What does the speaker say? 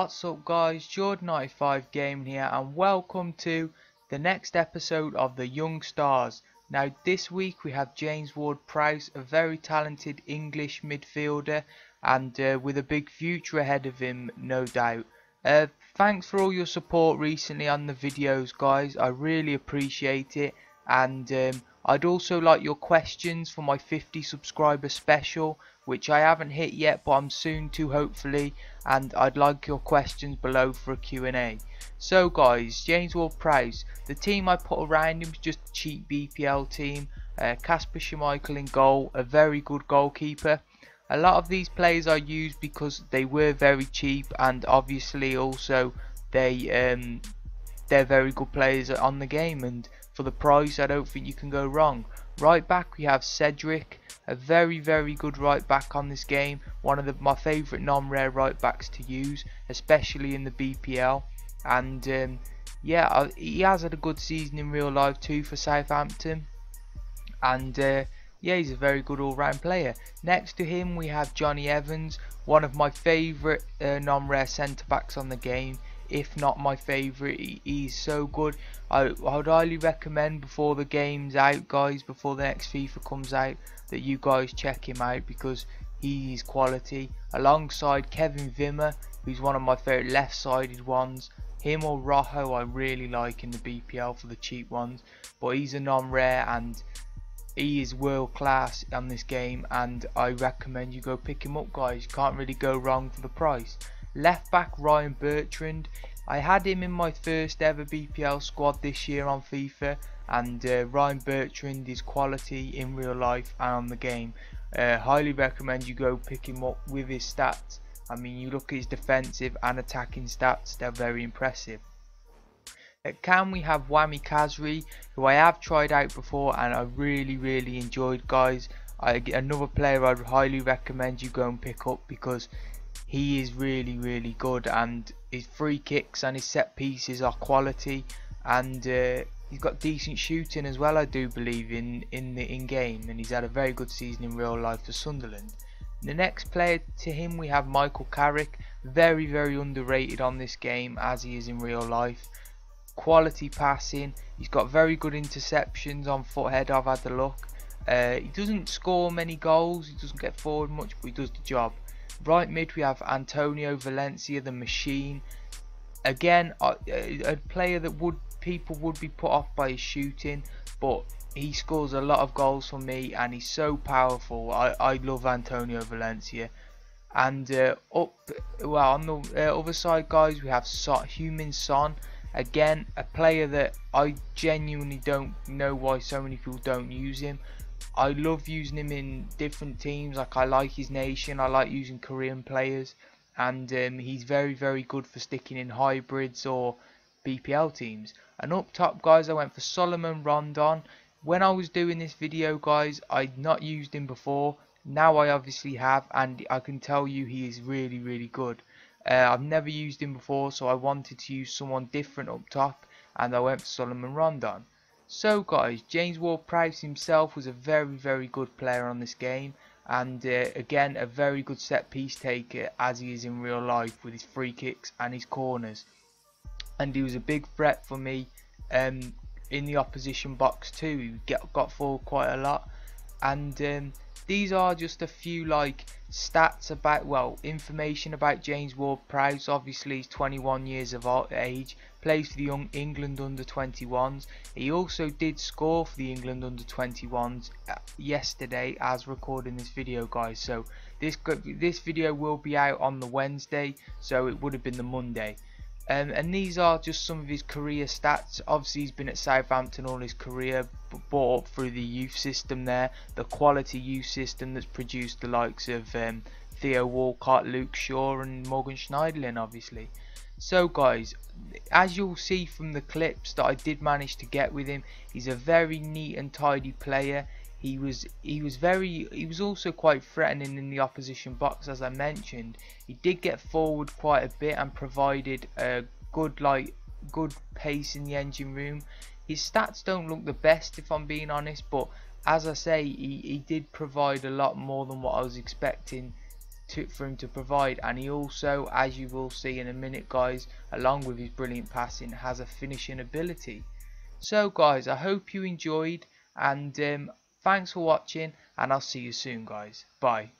What's up guys, Jordan95 Gaming here and welcome to the next episode of the Young Stars. Now this week we have James Ward-Prowse, a very talented English midfielder and uh, with a big future ahead of him no doubt. Uh, thanks for all your support recently on the videos guys, I really appreciate it and um, I'd also like your questions for my 50 subscriber special which I haven't hit yet but I'm soon to hopefully and I'd like your questions below for a Q&A. So guys, James Ward-Prowse, the team I put around him is just a cheap BPL team, Kasper uh, Schmeichel in goal, a very good goalkeeper. A lot of these players I use because they were very cheap and obviously also they um, they're very good players on the game and for the price I don't think you can go wrong. Right back we have Cedric, a very very good right back on this game. One of the, my favourite non-rare right backs to use especially in the BPL and um, yeah he has had a good season in real life too for Southampton. And uh, yeah he's a very good all-round player. Next to him we have Jonny Evans one of my favourite uh, non-rare centre backs on the game if not my favourite. He's so good. I, I would highly recommend before the game's out, guys, before the next FIFA comes out, that you guys check him out because he's quality. Alongside Kevin Wimmer, who's one of my favourite left-sided ones. Him or Rojo I really like in the BPL for the cheap ones, but he's a non-rare and he is world class on this game and I recommend you go pick him up guys, You can't really go wrong for the price. Left back Ryan Bertrand. I had him in my first ever BPL squad this year on FIFA and uh, Ryan Bertrand is quality in real life and on the game. Uh, highly recommend you go pick him up with his stats. I mean you look at his defensive and attacking stats, they're very impressive. At Cam we have Wahbi Khazri who I have tried out before and I really really enjoyed guys. I, another player I'd highly recommend you go and pick up because he is really really good and his free kicks and his set pieces are quality and uh, he's got decent shooting as well I do believe in in the in game and he's had a very good season in real life for Sunderland. The next player to him we have Michael Carrick very very underrated on this game as he is in real life. Quality passing he's got very good interceptions on foot I've had the look. Uh, he doesn't score many goals he doesn't get forward much but he does the job Right mid we have Antonio Valencia, the machine. Again, a, a player that would people would be put off by his shooting, but he scores a lot of goals for me and he's so powerful. I, I love Antonio Valencia. And uh, up, well, on the uh, other side, guys, we have so Heung-min Son. Again, a player that I genuinely don't know why so many people don't use him. I love using him in different teams. Like I like his nation. I like using Korean players, and um, he's very very good for sticking in hybrids or BPL teams. And up top, guys, I went for Solomon Rondon. When I was doing this video, guys, I'd not used him before. Now I obviously have, and I can tell you he is really really good. Uh, I've never used him before, so I wanted to use someone different up top, and I went for Solomon Rondon. So guys, James Ward-Prowse himself was a very very good player on this game. And uh, again a very good set piece taker as he is in real life with his free kicks and his corners. And he was a big threat for me um, in the opposition box too. He get, got forward quite a lot. And um, these are just a few like stats about well information about James Ward-Prowse. Obviously he's 21 years of age plays for the young England under 21s he also did score for the England under 21s uh, yesterday as recording this video guys so this this video will be out on the Wednesday so it would have been the Monday um, and these are just some of his career stats. Obviously, he's been at Southampton all his career, brought up through the youth system there, the quality youth system that's produced the likes of um, Theo Walcott, Luke Shaw, and Morgan Schneiderlin, obviously. So, guys, as you'll see from the clips that I did manage to get with him, he's a very neat and tidy player. He was he was very he was also quite threatening in the opposition box as I mentioned. He did get forward quite a bit and provided a good like good pace in the engine room. His stats don't look the best if I'm being honest but as I say he, he did provide a lot more than what I was expecting to, for him to provide. And he also as you will see in a minute guys along with his brilliant passing has a finishing ability. So guys I hope you enjoyed and um, thanks for watching and I'll see you soon guys. Bye